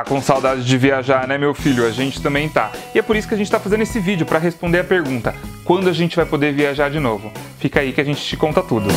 Tá com saudade de viajar, né, meu filho? A gente também tá. E é por isso que a gente tá fazendo esse vídeo para responder a pergunta: quando a gente vai poder viajar de novo? Fica aí que a gente te conta tudo.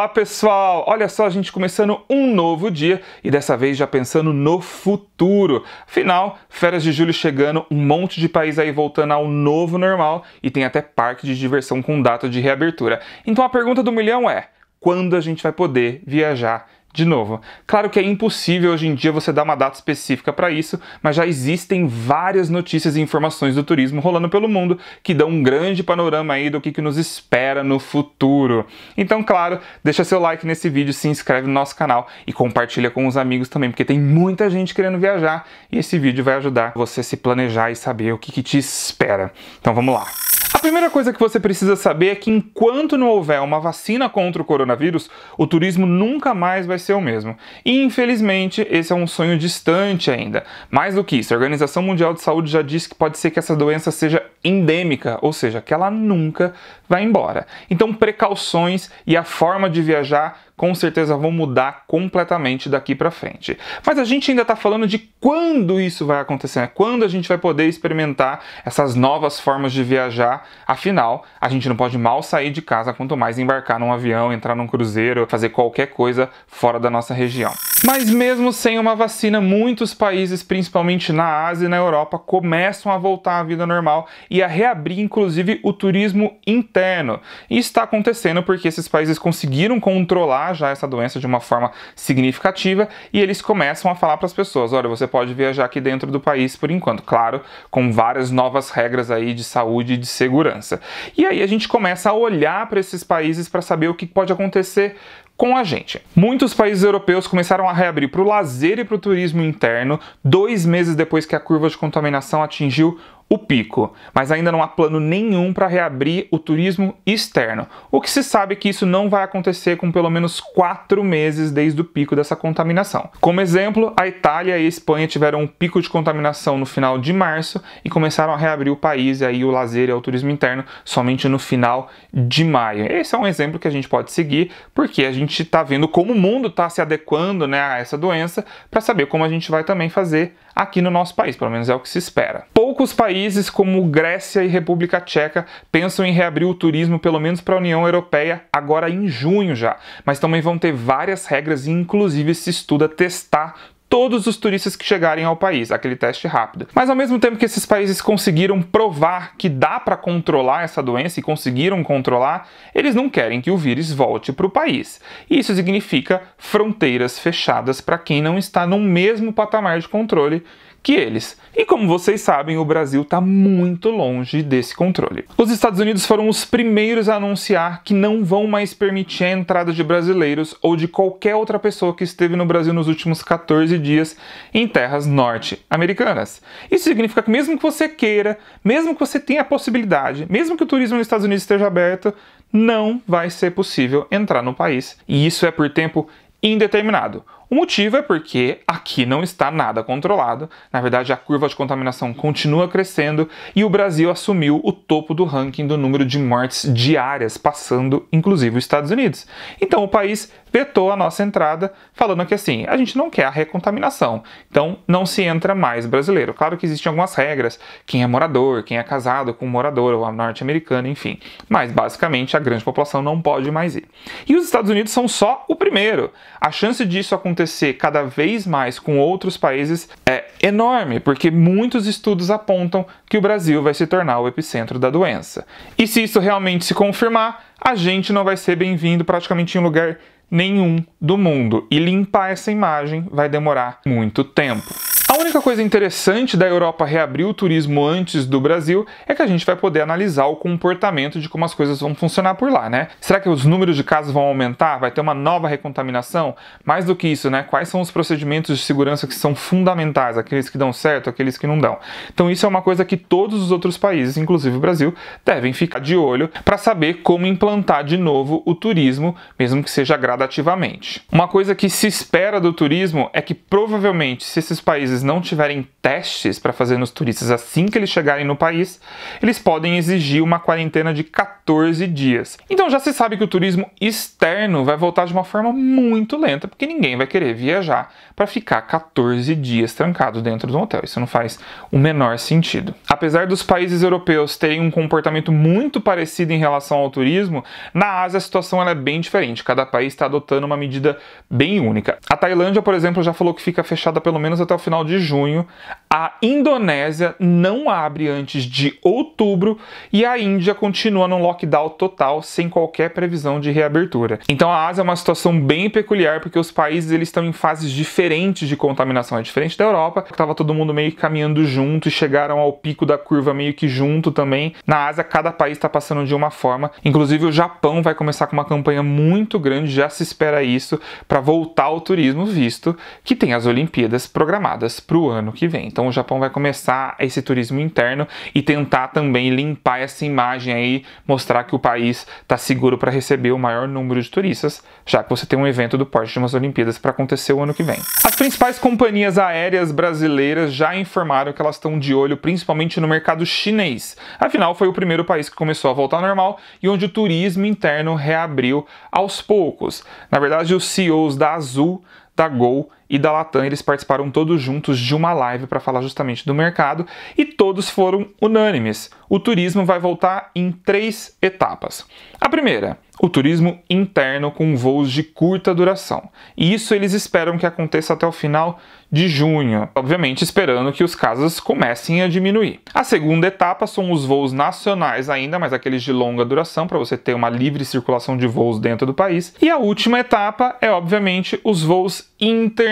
Olá pessoal! Olha só, a gente começando um novo dia e dessa vez já pensando no futuro. Afinal, férias de julho chegando, um monte de país aí voltando ao novo normal e tem até parque de diversão com data de reabertura. Então a pergunta do milhão é: quando a gente vai poder viajar de novo, claro que é impossível hoje em dia você dar uma data específica para isso, mas já existem várias notícias e informações do turismo rolando pelo mundo que dão um grande panorama aí do que, que nos espera no futuro. Então, claro, deixa seu like nesse vídeo, se inscreve no nosso canal e compartilha com os amigos também, porque tem muita gente querendo viajar e esse vídeo vai ajudar você a se planejar e saber o que, que te espera. Então vamos lá. A primeira coisa que você precisa saber é que enquanto não houver uma vacina contra o coronavírus, o turismo nunca mais vai ser o mesmo. E infelizmente, esse é um sonho distante ainda. Mais do que isso, a Organização Mundial de Saúde já disse que pode ser que essa doença seja endêmica, ou seja, que ela nunca vai embora. Então, precauções e a forma de viajar com certeza vão mudar completamente daqui para frente. Mas a gente ainda está falando de quando isso vai acontecer, né? quando a gente vai poder experimentar essas novas formas de viajar. Afinal, a gente não pode mal sair de casa, quanto mais embarcar num avião, entrar num cruzeiro, fazer qualquer coisa fora da nossa região. Mas mesmo sem uma vacina, muitos países, principalmente na Ásia e na Europa, começam a voltar à vida normal e a reabrir inclusive o turismo interno. E está acontecendo porque esses países conseguiram controlar já essa doença de uma forma significativa e eles começam a falar para as pessoas: olha, você pode viajar aqui dentro do país por enquanto, claro, com várias novas regras aí de saúde e de segurança. E aí a gente começa a olhar para esses países para saber o que pode acontecer com a gente. Muitos países europeus começaram a reabrir para o lazer e para o turismo interno dois meses depois que a curva de contaminação atingiu o pico, mas ainda não há plano nenhum para reabrir o turismo externo. O que se sabe é que isso não vai acontecer com pelo menos quatro meses desde o pico dessa contaminação. Como exemplo, a Itália e a Espanha tiveram um pico de contaminação no final de março e começaram a reabrir o país e aí o lazer e o turismo interno somente no final de maio. Esse é um exemplo que a gente pode seguir porque a gente está vendo como o mundo está se adequando né, a essa doença para saber como a gente vai também fazer aqui no nosso país, pelo menos é o que se espera. Poucos países como Grécia e República Tcheca pensam em reabrir o turismo pelo menos para a União Europeia agora em junho já, mas também vão ter várias regras e inclusive se estuda testar todos os turistas que chegarem ao país, aquele teste rápido. Mas ao mesmo tempo que esses países conseguiram provar que dá para controlar essa doença e conseguiram controlar, eles não querem que o vírus volte para o país. Isso significa fronteiras fechadas para quem não está no mesmo patamar de controle que eles. E como vocês sabem, o Brasil está muito longe desse controle. Os Estados Unidos foram os primeiros a anunciar que não vão mais permitir a entrada de brasileiros ou de qualquer outra pessoa que esteve no Brasil nos últimos 14 dias em terras norte-americanas. Isso significa que mesmo que você queira, mesmo que você tenha a possibilidade, mesmo que o turismo nos Estados Unidos esteja aberto, não vai ser possível entrar no país. E isso é por tempo indeterminado. O motivo é porque aqui não está nada controlado, na verdade a curva de contaminação continua crescendo e o Brasil assumiu o topo do ranking do número de mortes diárias, passando inclusive os Estados Unidos. Então o país vetou a nossa entrada, falando que assim, a gente não quer a recontaminação, então não se entra mais brasileiro. Claro que existem algumas regras, quem é morador, quem é casado com um morador ou norte-americano, enfim, mas basicamente a grande população não pode mais ir. E os Estados Unidos são só o primeiro. A chance disso acontecer cada vez mais com outros países é enorme, porque muitos estudos apontam que o Brasil vai se tornar o epicentro da doença. E se isso realmente se confirmar, a gente não vai ser bem-vindo praticamente em lugar nenhum do mundo. E limpar essa imagem vai demorar muito tempo. A única coisa interessante da Europa reabrir o turismo antes do Brasil é que a gente vai poder analisar o comportamento de como as coisas vão funcionar por lá, né? Será que os números de casos vão aumentar? Vai ter uma nova recontaminação? Mais do que isso, né? Quais são os procedimentos de segurança que são fundamentais, aqueles que dão certo, aqueles que não dão? Então isso é uma coisa que todos os outros países, inclusive o Brasil, devem ficar de olho para saber como implantar de novo o turismo, mesmo que seja gradativamente. Uma coisa que se espera do turismo é que provavelmente se esses países não não tiverem testes para fazer nos turistas assim que eles chegarem no país, eles podem exigir uma quarentena de 14 dias. Então já se sabe que o turismo externo vai voltar de uma forma muito lenta, porque ninguém vai querer viajar para ficar 14 dias trancado dentro do hotel. Isso não faz o menor sentido. Apesar dos países europeus terem um comportamento muito parecido em relação ao turismo, na Ásia a situação é bem diferente. Cada país está adotando uma medida bem única. A Tailândia, por exemplo, já falou que fica fechada pelo menos até o final de junho. A Indonésia não abre antes de outubro e a Índia continua no lockdown total sem qualquer previsão de reabertura. Então a Ásia é uma situação bem peculiar porque os países eles estão em fases diferentes de contaminação. É diferente da Europa, que estava todo mundo meio que caminhando junto e chegaram ao pico da curva meio que junto também. Na Ásia, cada país está passando de uma forma. Inclusive o Japão vai começar com uma campanha muito grande, já se espera isso, para voltar ao turismo, visto que tem as Olimpíadas programadas para o ano que vem. Então, o Japão vai começar esse turismo interno e tentar também limpar essa imagem aí, mostrar que o país está seguro para receber o maior número de turistas, já que você tem um evento do porte de umas Olimpíadas para acontecer o ano que vem. As principais companhias aéreas brasileiras já informaram que elas estão de olho principalmente no mercado chinês. Afinal, foi o primeiro país que começou a voltar ao normal e onde o turismo interno reabriu aos poucos. Na verdade, os CEOs da Azul da Gol e da Latam, eles participaram todos juntos de uma live para falar justamente do mercado e todos foram unânimes. O turismo vai voltar em três etapas. A primeira, o turismo interno com voos de curta duração. E isso eles esperam que aconteça até o final de junho, obviamente esperando que os casos comecem a diminuir. A segunda etapa são os voos nacionais ainda, mas aqueles de longa duração para você ter uma livre circulação de voos dentro do país. E a última etapa é obviamente os voos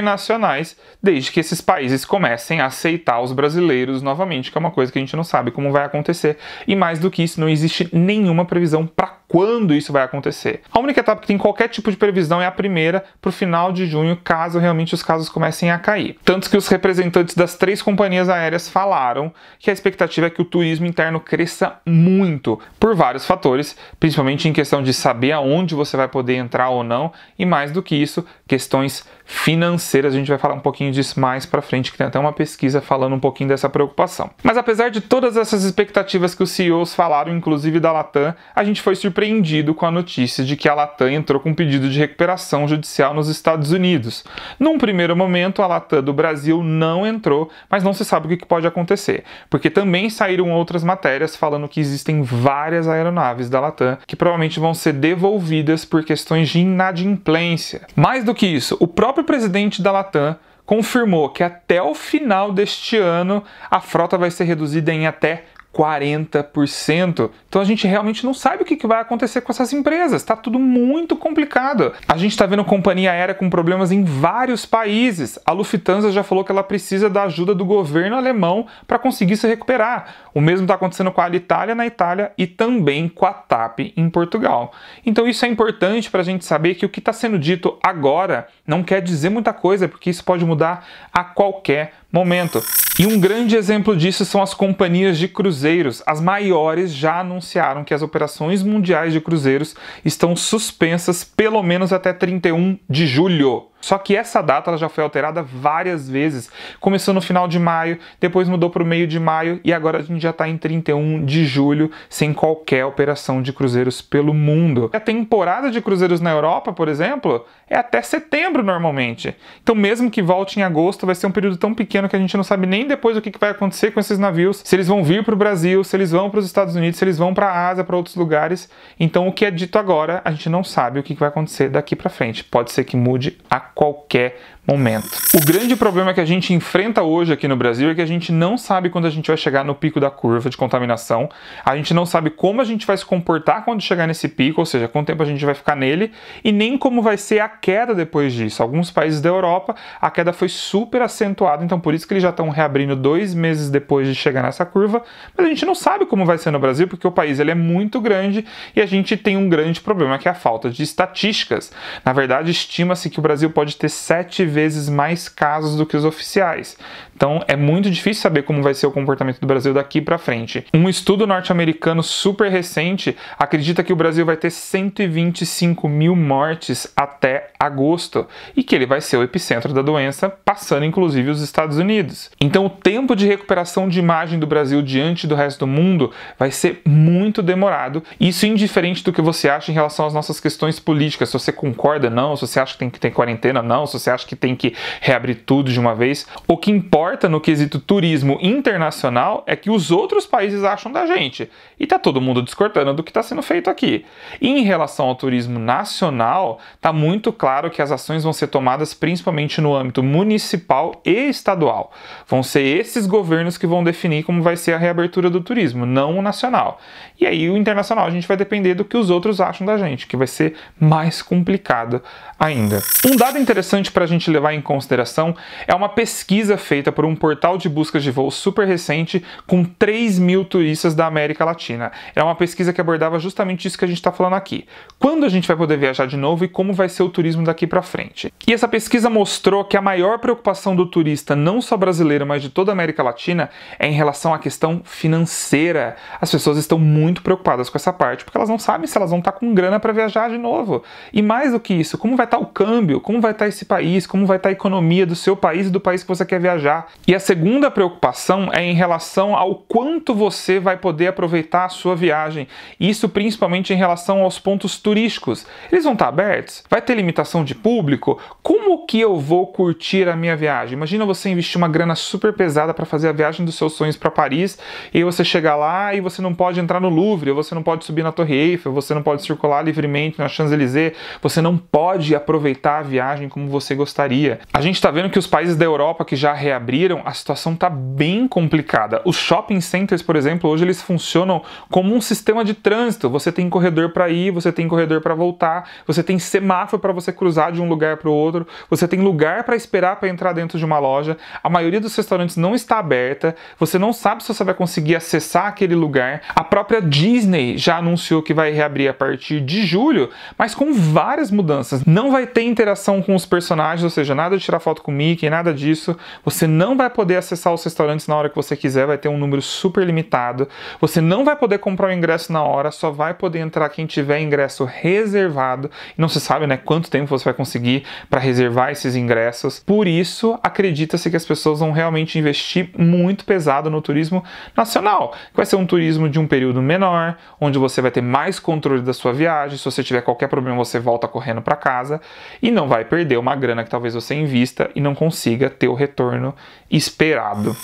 internacionais, desde que esses países comecem a aceitar os brasileiros novamente, que é uma coisa que a gente não sabe como vai acontecer. E mais do que isso, não existe nenhuma previsão para quando isso vai acontecer. A única etapa que tem qualquer tipo de previsão é a primeira, para o final de junho, caso realmente os casos comecem a cair. Tanto que os representantes das três companhias aéreas falaram que a expectativa é que o turismo interno cresça muito, por vários fatores, principalmente em questão de saber aonde você vai poder entrar ou não, e mais do que isso, questões financeiras. A gente vai falar um pouquinho disso mais para frente, que tem até uma pesquisa falando um pouquinho dessa preocupação. Mas apesar de todas essas expectativas que os CEOs falaram, inclusive da Latam, a gente foi surpreendido com a notícia de que a Latam entrou com um pedido de recuperação judicial nos Estados Unidos. Num primeiro momento, a Latam do Brasil não entrou, mas não se sabe o que pode acontecer, porque também saíram outras matérias falando que existem várias aeronaves da Latam que provavelmente vão ser devolvidas por questões de inadimplência. Mais do que isso, o próprio próprio presidente da Latam confirmou que até o final deste ano a frota vai ser reduzida em até 40%. Então a gente realmente não sabe o que vai acontecer com essas empresas. Está tudo muito complicado. A gente está vendo companhia aérea com problemas em vários países. A Lufthansa já falou que ela precisa da ajuda do governo alemão para conseguir se recuperar. O mesmo está acontecendo com a Alitalia na Itália e também com a TAP em Portugal. Então isso é importante para a gente saber que o que está sendo dito agora não quer dizer muita coisa, porque isso pode mudar a qualquer momento. E um grande exemplo disso são as companhias de cruzeiros. As maiores já anunciaram que as operações mundiais de cruzeiros estão suspensas pelo menos até 31 de julho. Só que essa data já foi alterada várias vezes. Começou no final de maio, depois mudou para o meio de maio e agora a gente já está em 31 de julho sem qualquer operação de cruzeiros pelo mundo. A temporada de cruzeiros na Europa, por exemplo, é até setembro normalmente. Então, mesmo que volte em agosto, vai ser um período tão pequeno que a gente não sabe nem depois o que vai acontecer com esses navios, se eles vão vir para o Brasil, se eles vão para os Estados Unidos, se eles vão para a Ásia, para outros lugares. Então, o que é dito agora, a gente não sabe o que vai acontecer daqui para frente. Pode ser que mude a qualquer momento. O grande problema que a gente enfrenta hoje aqui no Brasil é que a gente não sabe quando a gente vai chegar no pico da curva de contaminação, a gente não sabe como a gente vai se comportar quando chegar nesse pico, ou seja, quanto tempo a gente vai ficar nele, e nem como vai ser a queda depois disso. Alguns países da Europa, a queda foi super acentuada, então por isso que eles já estão reabrindo dois meses depois de chegar nessa curva, mas a gente não sabe como vai ser no Brasil, porque o país ele é muito grande e a gente tem um grande problema que é a falta de estatísticas. Na verdade, estima-se que o Brasil pode ter sete vezes vezes mais casos do que os oficiais. Então é muito difícil saber como vai ser o comportamento do Brasil daqui para frente. Um estudo norte-americano super recente acredita que o Brasil vai ter 125 mil mortes até agosto e que ele vai ser o epicentro da doença, passando inclusive os Estados Unidos. Então o tempo de recuperação de imagem do Brasil diante do resto do mundo vai ser muito demorado. Isso indiferente do que você acha em relação às nossas questões políticas, se você concorda não, se você acha que tem que ter quarentena não, se você acha que tem que reabrir tudo de uma vez. O que importa no quesito turismo internacional é que os outros países acham da gente. E tá todo mundo discordando do que está sendo feito aqui. E em relação ao turismo nacional, tá muito claro que as ações vão ser tomadas principalmente no âmbito municipal e estadual. Vão ser esses governos que vão definir como vai ser a reabertura do turismo, não o nacional. E aí o internacional a gente vai depender do que os outros acham da gente, que vai ser mais complicado ainda. Um dado interessante para a gente levar em consideração é uma pesquisa feita por um portal de buscas de voo super recente com 3 mil turistas da América Latina. É uma pesquisa que abordava justamente isso que a gente está falando aqui. Quando a gente vai poder viajar de novo e como vai ser o turismo daqui para frente. E essa pesquisa mostrou que a maior preocupação do turista, não só brasileiro, mas de toda a América Latina, é em relação à questão financeira. As pessoas estão muito preocupadas com essa parte porque elas não sabem se elas vão estar tá com grana para viajar de novo. E mais do que isso, como vai estar tá o câmbio, como vai estar tá esse país, como vai estar a economia do seu país e do país que você quer viajar. E a segunda preocupação é em relação ao quanto você vai poder aproveitar a sua viagem. Isso principalmente em relação aos pontos turísticos. Eles vão estar abertos? Vai ter limitação de público? Como que eu vou curtir a minha viagem? Imagina você investir uma grana super pesada para fazer a viagem dos seus sonhos para Paris e você chegar lá e você não pode entrar no Louvre, você não pode subir na Torre Eiffel, você não pode circular livremente na Champs-Élysées, você não pode aproveitar a viagem como você gostaria. A gente está vendo que os países da Europa que já reabriram, a situação está bem complicada. Os shopping centers, por exemplo, hoje eles funcionam como um sistema de trânsito. Você tem corredor para ir, você tem corredor para voltar, você tem semáforo para você cruzar de um lugar para o outro, você tem lugar para esperar para entrar dentro de uma loja. A maioria dos restaurantes não está aberta, você não sabe se você vai conseguir acessar aquele lugar. A própria Disney já anunciou que vai reabrir a partir de julho, mas com várias mudanças. Não vai ter interação com os personagens, seja, nada de tirar foto com o Mickey, nada disso. Você não vai poder acessar os restaurantes na hora que você quiser, vai ter um número super limitado. Você não vai poder comprar o ingresso na hora, só vai poder entrar quem tiver ingresso reservado. Não se sabe, né, quanto tempo você vai conseguir para reservar esses ingressos. Por isso, acredita-se que as pessoas vão realmente investir muito pesado no turismo nacional, que vai ser um turismo de um período menor, onde você vai ter mais controle da sua viagem. Se você tiver qualquer problema, você volta correndo para casa e não vai perder uma grana que talvez você invista e não consiga ter o retorno esperado.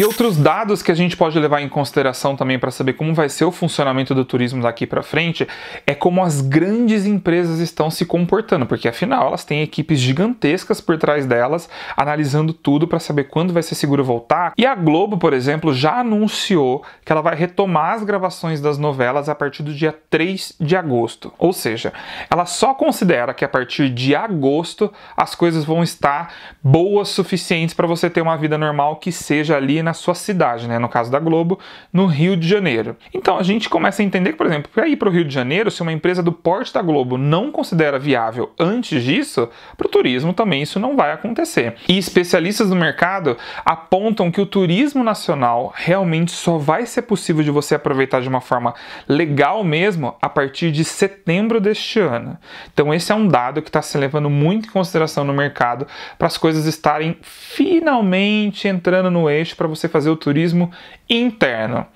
E outros dados que a gente pode levar em consideração também para saber como vai ser o funcionamento do turismo daqui para frente é como as grandes empresas estão se comportando, porque afinal elas têm equipes gigantescas por trás delas analisando tudo para saber quando vai ser seguro voltar. E a Globo, por exemplo, já anunciou que ela vai retomar as gravações das novelas a partir do dia 3 de agosto. Ou seja, ela só considera que a partir de agosto as coisas vão estar boas suficientes para você ter uma vida normal que seja ali na sua cidade, né? no caso da Globo, no Rio de Janeiro. Então a gente começa a entender que, por exemplo, para ir para o Rio de Janeiro, se uma empresa do porte da Globo não considera viável antes disso, para o turismo também isso não vai acontecer. E especialistas do mercado apontam que o turismo nacional realmente só vai ser possível de você aproveitar de uma forma legal mesmo a partir de setembro deste ano. Então esse é um dado que está se levando muito em consideração no mercado para as coisas estarem finalmente entrando no eixo para você fazer o turismo interno.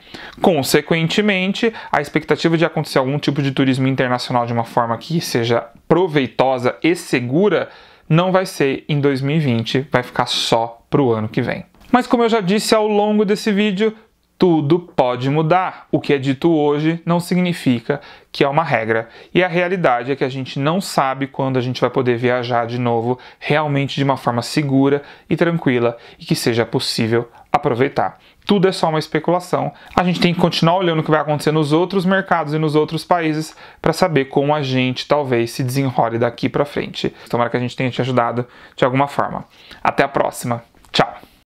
Consequentemente, a expectativa de acontecer algum tipo de turismo internacional de uma forma que seja proveitosa e segura não vai ser em 2020, vai ficar só para o ano que vem. Mas como eu já disse ao longo desse vídeo, tudo pode mudar. O que é dito hoje não significa que é uma regra. E a realidade é que a gente não sabe quando a gente vai poder viajar de novo realmente de uma forma segura e tranquila e que seja possível aproveitar. Tudo é só uma especulação. A gente tem que continuar olhando o que vai acontecer nos outros mercados e nos outros países para saber como a gente talvez se desenrole daqui para frente. Tomara que a gente tenha te ajudado de alguma forma. Até a próxima. Tchau.